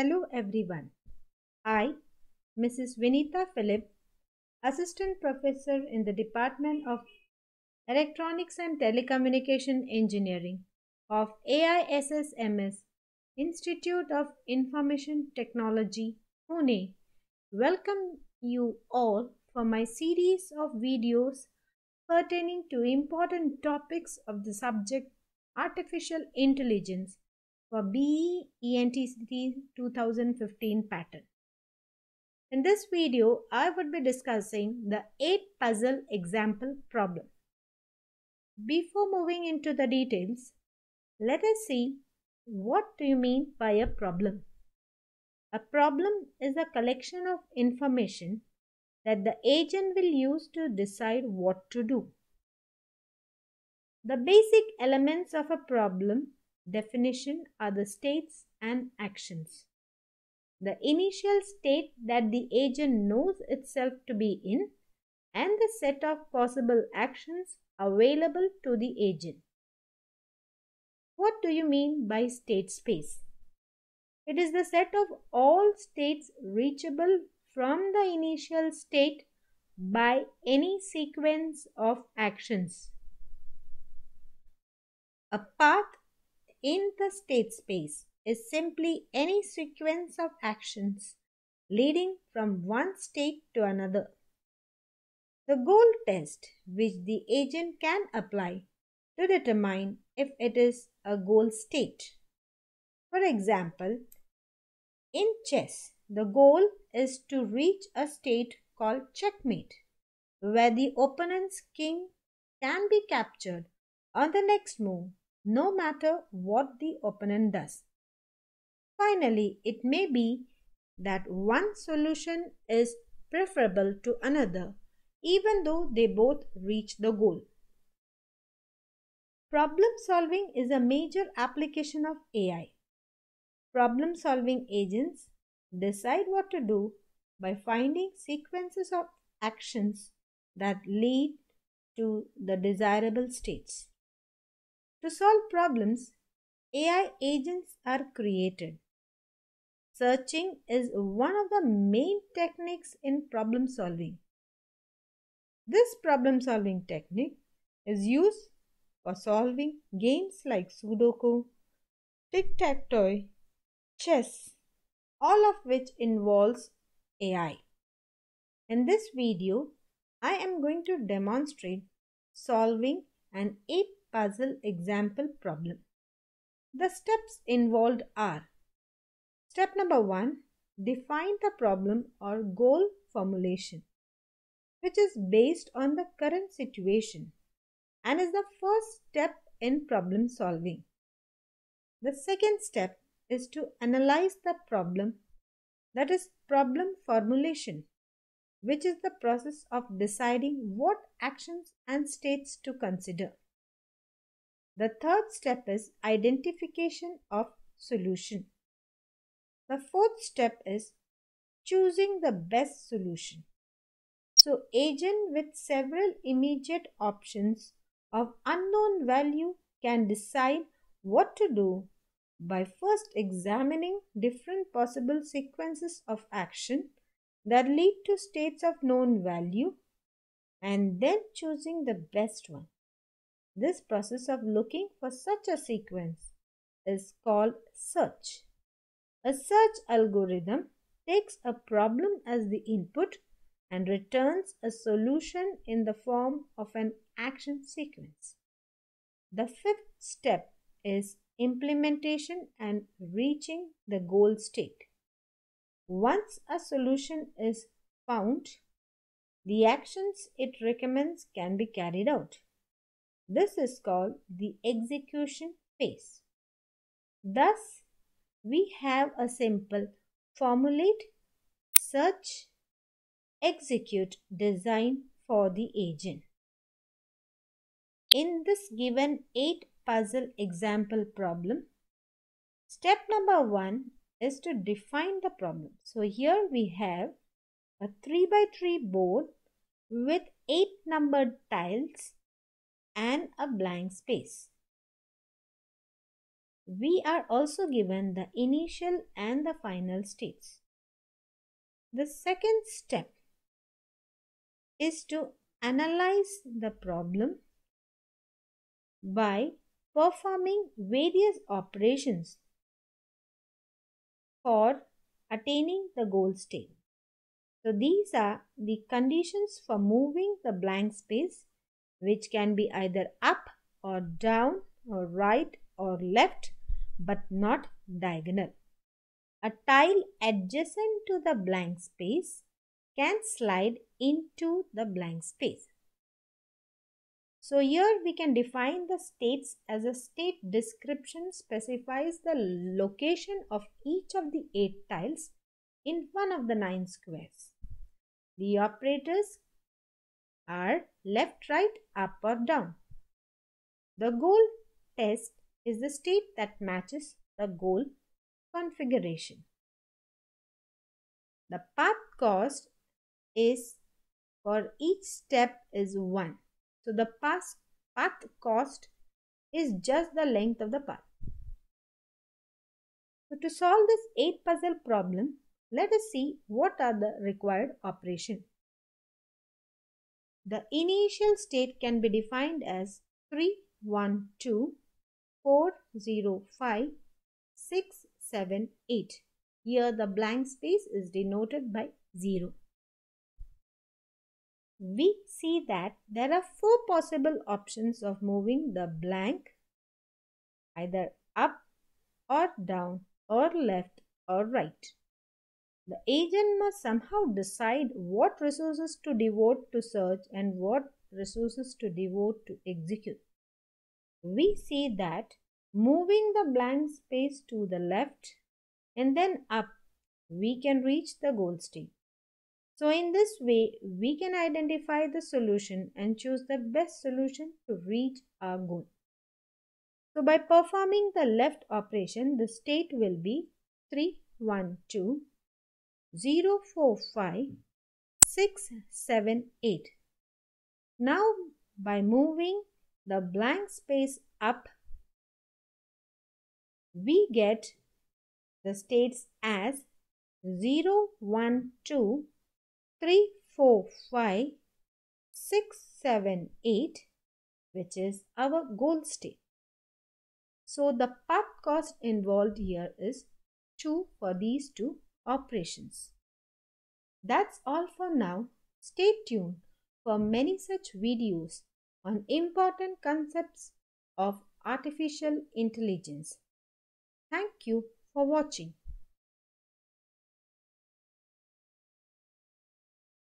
Hello everyone. I, Mrs. Vinita Philip, Assistant Professor in the Department of Electronics and Telecommunication Engineering of AISSMS Institute of Information Technology, Pune, welcome you all for my series of videos pertaining to important topics of the subject Artificial Intelligence for BE ENTCT 2015 pattern. In this video, I would be discussing the 8 puzzle example problem. Before moving into the details, let us see what do you mean by a problem. A problem is a collection of information that the agent will use to decide what to do. The basic elements of a problem definition are the states and actions. The initial state that the agent knows itself to be in and the set of possible actions available to the agent. What do you mean by state space? It is the set of all states reachable from the initial state by any sequence of actions. A path in the state space is simply any sequence of actions leading from one state to another. The goal test which the agent can apply to determine if it is a goal state. For example, in chess, the goal is to reach a state called checkmate, where the opponent's king can be captured on the next move no matter what the opponent does. Finally, it may be that one solution is preferable to another even though they both reach the goal. Problem solving is a major application of AI. Problem solving agents decide what to do by finding sequences of actions that lead to the desirable states. To solve problems, AI agents are created. Searching is one of the main techniques in problem solving. This problem solving technique is used for solving games like Sudoku, tic-tac-toe, chess, all of which involves AI. In this video, I am going to demonstrate solving an 8 puzzle example problem. The steps involved are Step number 1 Define the problem or goal formulation, which is based on the current situation and is the first step in problem solving. The second step is to analyze the problem, that is, problem formulation, which is the process of deciding what actions and states to consider. The third step is identification of solution. The fourth step is choosing the best solution. So agent with several immediate options of unknown value can decide what to do by first examining different possible sequences of action that lead to states of known value and then choosing the best one. This process of looking for such a sequence is called search. A search algorithm takes a problem as the input and returns a solution in the form of an action sequence. The fifth step is implementation and reaching the goal state. Once a solution is found, the actions it recommends can be carried out. This is called the execution phase. Thus, we have a simple formulate, search, execute design for the agent. In this given 8 puzzle example problem, step number 1 is to define the problem. So here we have a 3 by 3 board with 8 numbered tiles and a blank space. we are also given the initial and the final states. The second step is to analyze the problem by performing various operations for attaining the goal state. So these are the conditions for moving the blank space which can be either up or down or right or left but not diagonal. A tile adjacent to the blank space can slide into the blank space. So here we can define the states as a state description specifies the location of each of the 8 tiles in one of the 9 squares. The operators are left, right, up or down. The goal test is the state that matches the goal configuration. The path cost is for each step is 1. So the path, path cost is just the length of the path. So to solve this 8 puzzle problem, let us see what are the required operations. The initial state can be defined as 3, 1, 2, 4, 0, 5, 6, 7, 8. Here the blank space is denoted by 0. We see that there are four possible options of moving the blank either up or down or left or right. The agent must somehow decide what resources to devote to search and what resources to devote to execute. We see that moving the blank space to the left and then up, we can reach the goal state. So in this way, we can identify the solution and choose the best solution to reach our goal. So by performing the left operation, the state will be 3, 1, 2, 0, 4, 5, 6, 7, 8. Now by moving the blank space up, we get the states as 0, 1, 2, 3, 4, 5, 6, 7, 8 which is our goal state. So the path cost involved here is 2 for these two operations. That's all for now. Stay tuned for many such videos on important concepts of artificial intelligence. Thank you for watching.